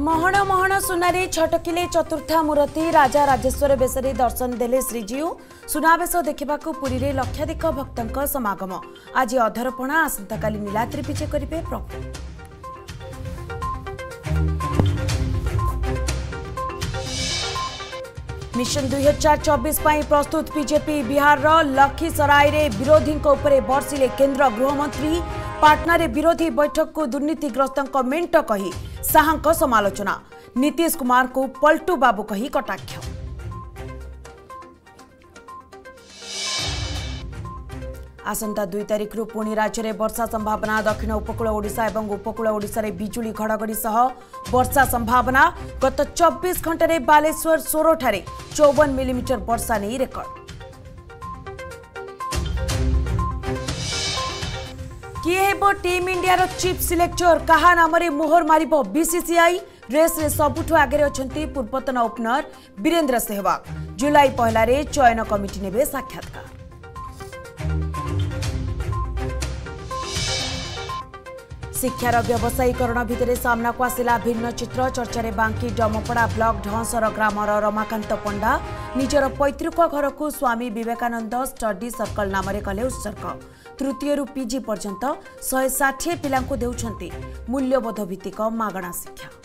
महण महण सुनारे छटकिले चतुर्था मूर्ति राजा राजेश्वर बेसरी दर्शन देले श्रीजीउ सुनावेशको पुरीले लक्षाधिक भक्तको समगमणा चबिसै प्रस्तुत विजेपि बिहार र विरोधी उपरे बर्षिले केन्द्र गृहमंत्री पाटनार विरोधी बैठकको दुर्नीतिग्रस्तको मेट कही शाहको समलोनाश कुम पल्टु बाबु कटाक्ष दुई तारिख पुणी राज्य बर्षा सम्भावना दक्षिण उपकू बिजुली विजुली सह वर्षा सम्भावना गत चबिस घण्टा बालेश्वर सोरोठारे चौवन मिलिमिटर वर्षा नै रेकर्ड टीम इंडिया रो चीफ सिलेक्टर कहाँ नाम मोहर रेस रे सबुठो आगे रे पूर्वतन ओपनर वीरेंद्र सहवाग जुलाई पहला रे चयन कमिटी नेबे शिक्षा ने साक्षात्वसायीकरण भित्र सामनाको आसला भिन्न चित्र चर्चा रे बांकी डमपडा ब्लक ढसर ग्राम रो रमाकांत पंडा निजर पैतृक घरको स्वामी बवेकानन्द स्टडी सर्कल नामरे कले उत्सर्ग तृतीय पिजि पर्न्त शे ष पिलाउँदै मूल्यबोध भित्तिक शिक्षा